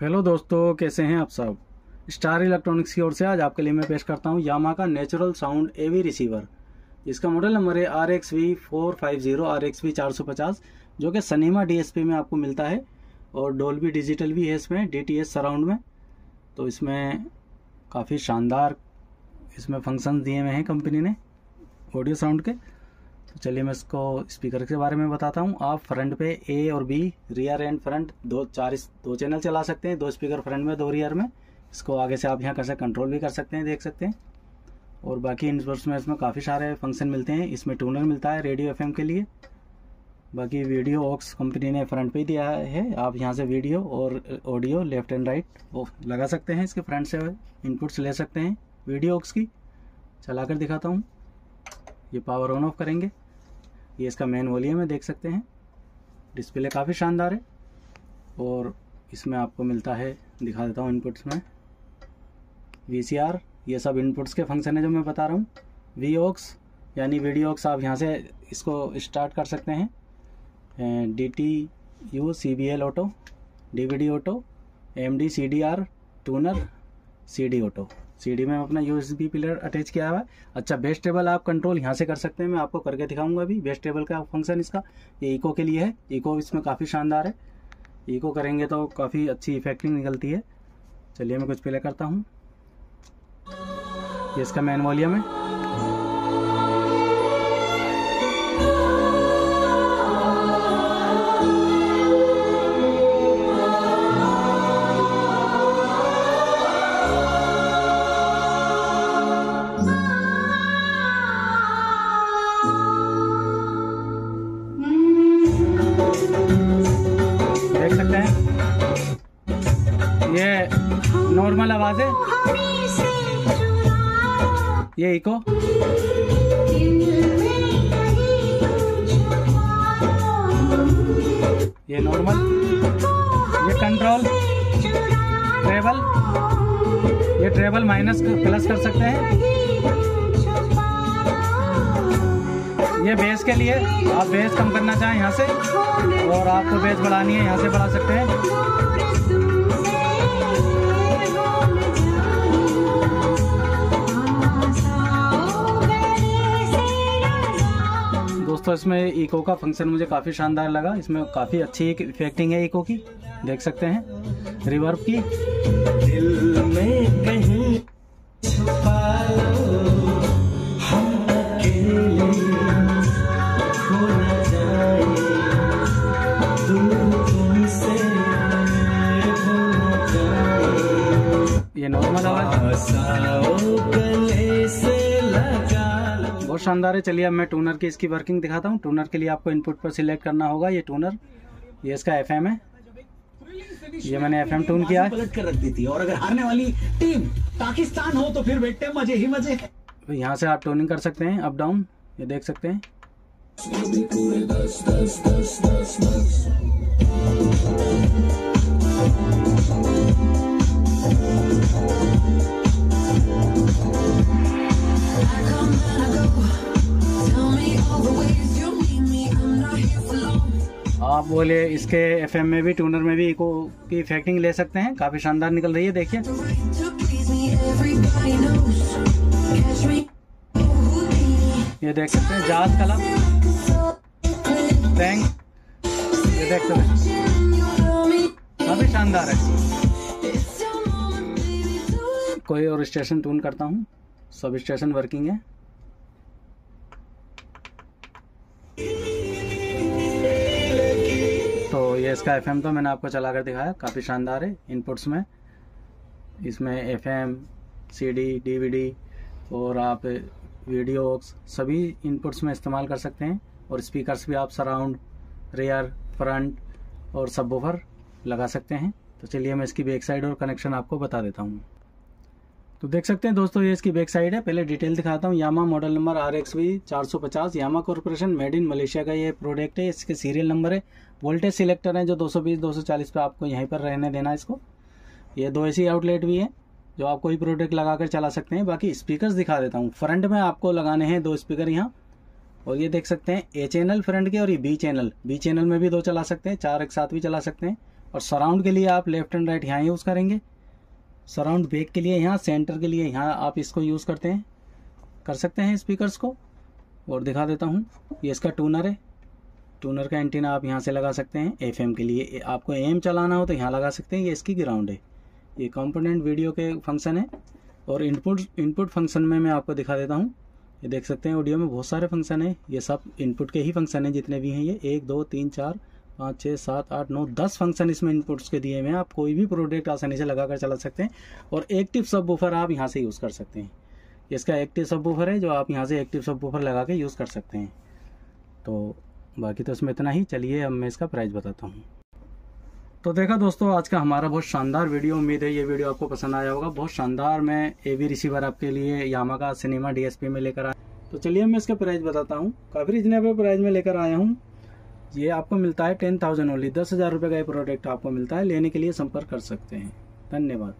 Hello दोस्तों, कैसे हैं आप सब? स्टार इलेक्ट्रॉनिक्स की ओर से आज आपके लिए मैं पेश करता हूँ यामा का नेचुरल साउंड एवी रिसीवर इसका मॉडल नंबर है R X V four five zero R X V चार सौ पचास जो कि सनीमा डीएसपी में आपको मिलता है और डोल्बी डिजिटल भी है इसमें डी टी एस सराउंड में। तो इसमें काफ़ी शानदार इसमें फ़ंक्शन दिए हुए हैं कंपनी ने ऑडियो साउंड के। तो चलिए मैं इसको स्पीकर के बारे में बताता हूँ। आप फ्रंट पे ए और बी रियर एंड फ्रंट दो चार दो चैनल चला सकते हैं। दो स्पीकर फ्रंट में, दो रियर में। इसको आगे से आप यहाँ कर सकते कंट्रोल भी कर सकते हैं, देख सकते हैं। और बाकी इनवर्स में इसमें काफ़ी सारे फ़ंक्शन मिलते हैं। इसमें टूनर मिलता है रेडियो एफएम के लिए। बाकी वीडियो ऑक्स कंपनी ने फ्रंट पे दिया है। आप यहाँ से वीडियो और ऑडियो लेफ़्ट एंड राइट लगा सकते हैं। इसके फ्रंट से इनपुट्स ले सकते हैं। वीडियो ऑक्स की। चलाकर दिखाता हूँ। ये पावर ऑन ऑफ़ करेंगे। ये इसका मेन वॉल्यूम है, देख सकते हैं। डिस्प्ले काफ़ी शानदार है और इसमें आपको मिलता है, दिखा देता हूँ इनपुट्स में। वीसीआर ये सब इनपुट्स के फ़ंक्शन है जो मैं बता रहा हूँ। वी यानी वीडियो ऑक्स आप यहाँ से इसको स्टार्ट कर सकते हैं। D T U C B L auto D V D auto M D C D R tuner C D auto CD में अपना यूएसबी पिलर अटैच किया हुआ है। अच्छा बेस्ट टेबल आप कंट्रोल यहाँ से कर सकते हैं, मैं आपको करके दिखाऊँगा अभी। बेस्ट टेबल का फ़ंक्शन इसका, ये इको के लिए है। इको इसमें काफ़ी शानदार है। इको करेंगे तो काफ़ी अच्छी इफेक्टिंग निकलती है। चलिए मैं कुछ प्ले करता हूँ। ये इसका मेन वॉल्यूम है। नॉर्मल आवाज़ है। ये इको। ये नॉर्मल। ये कंट्रोल ट्रेवल ये ट्रेवल माइनस प्लस कर सकते हैं। ये बेस के लिए आप बेस कम करना चाहें यहाँ से। और आपको बेस बढ़ानी है, यहाँ से बढ़ा सकते हैं। दोस्तों, इसमें इको का फ़ंक्शन मुझे काफ़ी शानदार लगा। इसमें काफ़ी अच्छी एक इफेक्टिंग है इको की। देख सकते हैं। रिवर्ब की। दिल में कहीं ये नॉर्मल आवाज़। बहुत शानदार है। चलिए अब मैं टूनर की इसकी वर्किंग दिखाता हूँ। टूनर के लिए आपको इनपुट पर सिलेक्ट करना होगा ये टूनर। ये इसका एफएम है। ये मैंने एफ़ टून किया है। पलट कर रख दी थी। और अगर हारने वाली टीम पाकिस्तान हो तो फिर बेटे मज़े ही मज़े तो यहाँ से आप टूनिंग कर सकते हैं अप डाउन ये देख सकते हैं। दस, दस, दस, दस, दस। आप बोले इसके एफएम में भी टूनर में भी इको की इफेक्टिंग ले सकते हैं। काफ़ी शानदार निकल रही है, देखिए। ये देख सकते हैं जहाज़ कला। टैंक ये देख सकते हैं। काफ़ी शानदार है। कोई और स्टेशन टून करता हूँ। सब स्टेशन वर्किंग है। तो ये इसका एफएम तो मैंने आपको चला कर दिखाया। काफ़ी शानदार है इनपुट्स में। इसमें F M C D D V D और आप वीडियो सभी इनपुट्स में इस्तेमाल कर सकते हैं। और स्पीकर्स भी आप सराउंड रेयर फ्रंट और सब लगा सकते हैं। तो चलिए मैं इसकी बैक साइड और कनेक्शन आपको बता देता हूँ। तो देख सकते हैं दोस्तों, ये इसकी बैक साइड है। पहले डिटेल दिखाता हूँ। Yamaha model number R X V चार सौ पचास। Yamaha corporation made in Malaysia का ये प्रोडक्ट है। इसके सीरियल नंबर है। वोल्टेज सिलेक्टर है जो 220 240 पे आपको यहीं पर रहने देना इसको। ये दो एसी आउटलेट भी है, जो आप कोई प्रोडक्ट लगाकर चला सकते हैं। बाकी स्पीकर दिखा देता हूँ। फ्रंट में आपको लगाने हैं दो स्पीकर यहाँ। और ये देख सकते हैं ए चैनल फ्रंट के और ये बी चैनल बी चैनल में भी दो चला सकते हैं, चार एक साथ भी चला सकते हैं। और सराउंड के लिए आप लेफ़्ट एंड राइट यहाँ यूज़ करेंगे। सराउंड बैक के लिए, यहाँ सेंटर के लिए, यहाँ आप इसको यूज़ करते हैं। कर सकते हैं स्पीकर्स को। और दिखा देता हूँ, ये इसका टूनर है। टूनर का एंटीना आप यहाँ से लगा सकते हैं, एफएम के लिए। आपको एम चलाना हो तो यहाँ लगा सकते हैं, ये इसकी ग्राउंड है। ये कंपोनेंट वीडियो के फ़ंक्शन है। और इनपुट इनपुट फ़ंक्शन में मैं आपको दिखा देता हूँ। ये देख सकते हैं, ऑडियो में बहुत सारे फ़ंक्शन है। ये सब इनपुट के ही फ़ंक्शन है, जितने भी हैं ये। एक, दो, तीन, चार पाँच, छः, सात, आठ, नौ, दस फ़ंक्शन इसमें इनपुट्स के दिए हुए हैं। आप कोई भी प्रोडक्ट आसानी से लगा कर चला सकते हैं और एक्टिव सब बूफर आप यहाँ से यूज़ कर सकते हैं। इसका एक्टिव सब बूफर है जो आप यहाँ से एक्टिव सब बूफर लगा के यूज़ कर सकते हैं। तो बाकी तो इसमें इतना ही। चलिए अब मैं इसका प्राइस बताता हूँ। तो देखा दोस्तों, आज का हमारा बहुत शानदार वीडियो उम्मीद है ये वीडियो आपको पसंद आया होगा। बहुत शानदार मैं एवी रिसीवर आपके लिए यामा का सिनेमा डीएसपी में लेकर आया। तो चलिए मैं इसका प्राइस बताता हूँ। काफ़ी रिजनेबल प्राइस में लेकर आया हूँ। ये आपको मिलता है टेन थाउज़ेंड ओनली, दस हज़ार रुपये का ये प्रोडक्ट आपको मिलता है, लेने के लिए संपर्क कर सकते हैं। धन्यवाद।